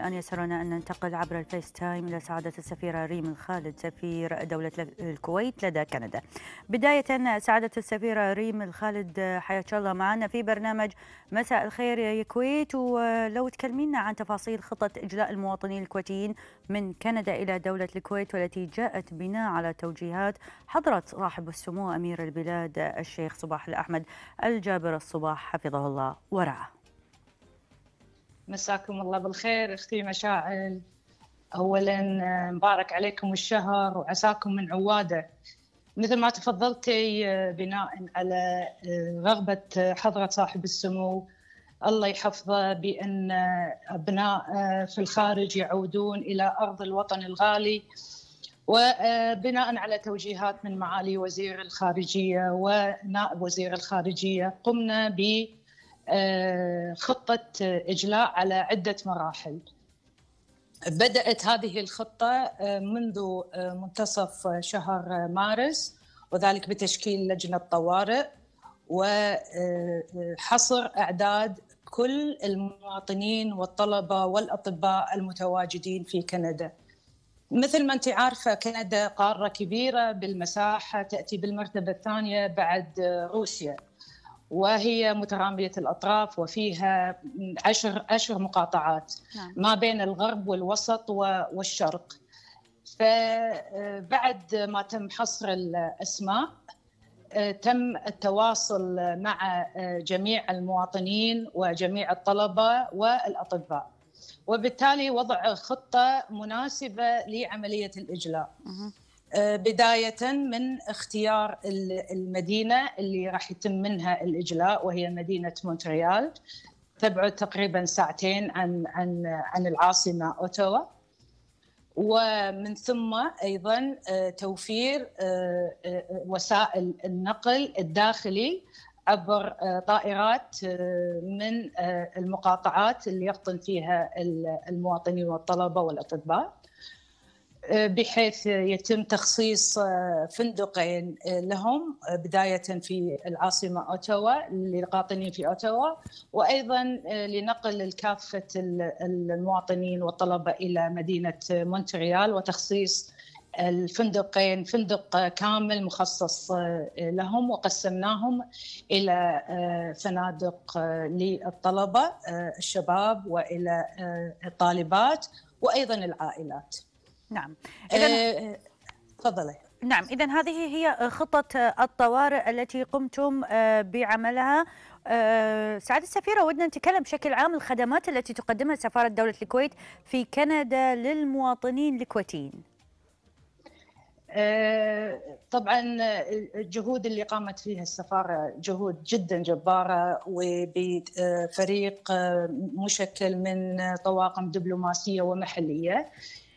الآن يسرنا أن ننتقل عبر ال FaceTime إلى سعادة السفيرة ريم الخالد سفير دولة الكويت لدى كندا. بداية سعادة السفيرة ريم الخالد حياك الله معنا في برنامج مساء الخير يا كويت. ولو تكلمينا عن تفاصيل خطة إجلاء المواطنين الكويتيين من كندا إلى دولة الكويت والتي جاءت بناء على توجيهات حضرة صاحب السمو أمير البلاد الشيخ صباح الأحمد الجابر الصباح حفظه الله. ورعاه. مساكم الله بالخير. أختي مشاعل اولا مبارك عليكم الشهر وعساكم من عوادة. مثل ما تفضلتي بناء على رغبة حضرة صاحب السمو الله يحفظه بأن أبناء في الخارج يعودون إلى أرض الوطن الغالي. وبناء على توجيهات من معالي وزير الخارجية ونائب وزير الخارجية قمنا ب خطة إجلاء على عدة مراحل. بدأت هذه الخطة منذ منتصف شهر مارس وذلك بتشكيل لجنة طوارئ وحصر أعداد كل المواطنين والطلبة والأطباء المتواجدين في كندا. مثل ما أنت عارفة كندا قارة كبيرة بالمساحة تأتي بالمرتبة الثانية بعد روسيا. وهي مترامية الأطراف وفيها عشر عشر مقاطعات نعم. ما بين الغرب والوسط والشرق. فبعد ما تم حصر الأسماء تم التواصل مع جميع المواطنين وجميع الطلبة والأطباء. وبالتالي وضع خطة مناسبة لعملية الإجلاء. بداية من اختيار المدينة اللي راح يتم منها الإجلاء وهي مدينة مونتريال. تبعد تقريبا ساعتين عن عن عن العاصمة أوتوا ومن ثم أيضا توفير وسائل النقل الداخلي عبر طائرات من المقاطعات اللي يقطن فيها المواطنين والطلبة والأطباء. بحيث يتم تخصيص فندقين لهم بداية في العاصمة أوتوا للقاطنين في أوتوا وأيضا لنقل كافة المواطنين والطلبة إلى مدينة مونتريال وتخصيص الفندقين فندق كامل مخصص لهم وقسمناهم إلى فنادق للطلبة الشباب وإلى الطالبات وأيضا العائلات. نعم. إذا تفضلي. نعم إذا هذه هي خطة الطوارئ التي قمتم بعملها. سعادة السفيرة ودنا نتكلم بشكل عام الخدمات التي تقدمها سفارة دولة الكويت في كندا للمواطنين الكويتيين. طبعا الجهود اللي قامت فيها السفارة جهود جدا جبارة وبفريق مشكل من طواقم دبلوماسية ومحلية.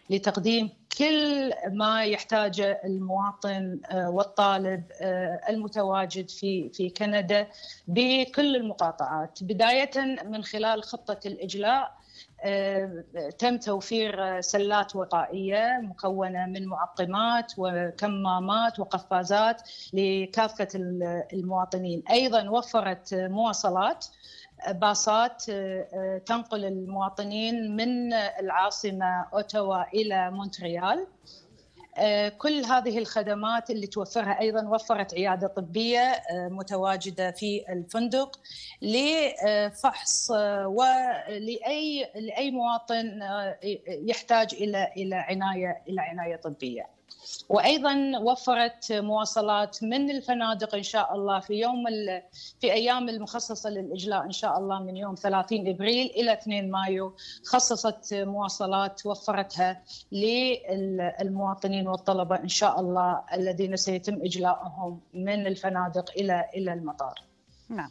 لتقديم كل ما يحتاجه المواطن والطالب المتواجد في في كندا بكل المقاطعات. بداية من خلال خطة الإجلاء تم توفير سلات وقائية مكونة من معقمات وكمامات وقفازات لكافة المواطنين. أيضا وفرت مواصلات باصات تنقل المواطنين من العاصمة اوتوا إلى مونتريال كل هذه الخدمات اللي توفرها أيضا وفرت عيادة طبية متواجدة في الفندق لفحص ولاي لأي مواطن يحتاج إلى إلى عناية إلى عناية طبية. وأيضا وفرت مواصلات من الفنادق إن شاء الله في يوم في أيام المخصصة للإجلاء إن شاء الله من يوم 30 إبريل إلى 2 مايو خصصت مواصلات وفرتها للمواطنين والطلبة إن شاء الله الذين سيتم اجلاءهم من الفنادق إلى إلى المطار. نعم.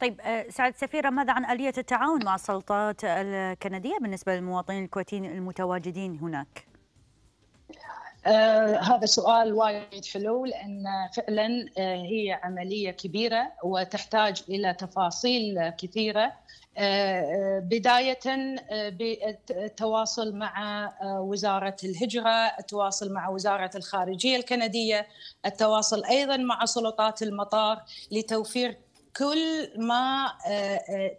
طيب سعد سفيرة ماذا عن آلية التعاون مع السلطات الكندية بالنسبة للمواطنين الكويتيين المتواجدين هناك؟ آه هذا سؤال وايد حلو لأن فعلا آه هي عملية كبيرة وتحتاج إلى تفاصيل كثيرة. آه بدايه بالتواصل مع وزارة الهجرة، التواصل مع وزارة الخارجية الكندية، التواصل أيضا مع سلطات المطار لتوفير كل ما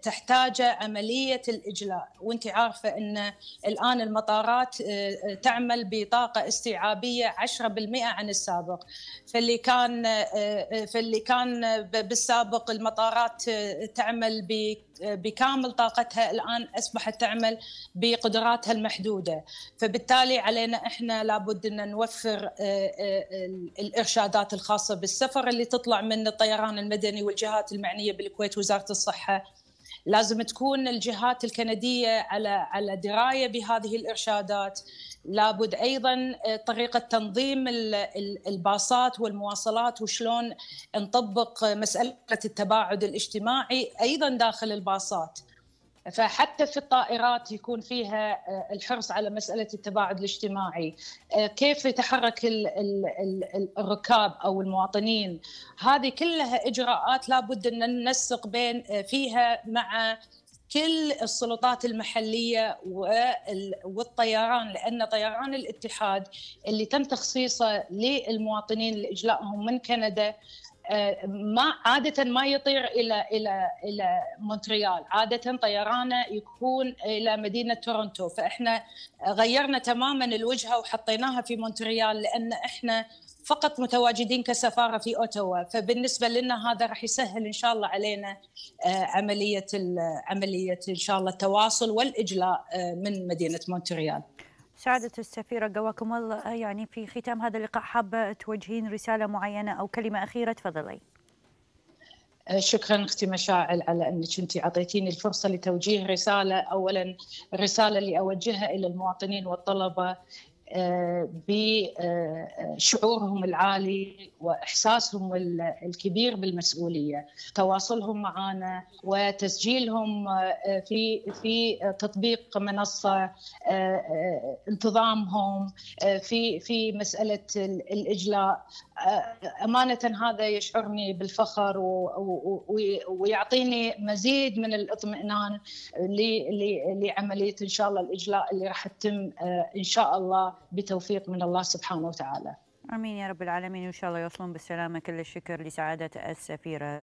تحتاجه عملية الإجلاء. وأنت عارفة إن الآن المطارات تعمل بطاقة استيعابية 10% عن السابق. فاللي كان فاللي كان بالسابق المطارات تعمل بكامل طاقتها الآن أصبحت تعمل بقدراتها المحدودة. فبالتالي علينا إحنا لابد إن نوفر الإرشادات الخاصة بالسفر اللي تطلع من الطيران المدني والجهات المعنية بالكويت وزارة الصحة. لازم تكون الجهات الكندية على على دراية بهذه الإرشادات. لابد أيضا طريقة تنظيم الباصات والمواصلات وشلون نطبق مسألة التباعد الاجتماعي أيضا داخل الباصات. فحتى في الطائرات يكون فيها الحرص على مسألة التباعد الاجتماعي. كيف يتحرك الركاب أو المواطنين؟ هذه كلها إجراءات لابد أن ننسق بين فيها مع كل السلطات المحلية والطيران لأن طيران الاتحاد اللي تم تخصيصه للمواطنين لإجلائهم من كندا ما عادة ما يطير إلى إلى إلى مونتريال، عادة طيرانه يكون إلى مدينة تورونتو، فإحنا غيرنا تماما الوجهة وحطيناها في مونتريال لأن إحنا فقط متواجدين كسفارة في اوتوا فبالنسبة لنا هذا راح يسهل إن شاء الله علينا عملية عملية إن شاء الله التواصل والإجلاء من مدينة مونتريال. سعادة السفيرة قواكم الله. يعني في ختام هذا اللقاء حابة توجهين رسالة معينة أو كلمة أخيرة؟ تفضلي. شكرا أختي مشاعل على أنك أنت أعطيتيني الفرصة لتوجيه رسالة. اولا الرساله اللي أوجهها إلى المواطنين والطلبة. بشعورهم العالي وإحساسهم الكبير بالمسؤولية، تواصلهم معنا وتسجيلهم في في تطبيق منصة انتظامهم في في مسألة الإجلاء. أمانة هذا يشعرني بالفخر ويعطيني مزيد من الاطمئنان لعملية إن شاء الله الإجلاء اللي راح تتم إن شاء الله بتوفيق من الله سبحانه وتعالى. آمين يا رب العالمين وإن شاء الله يوصلون بالسلامه كل الشكر لسعادة السفيرة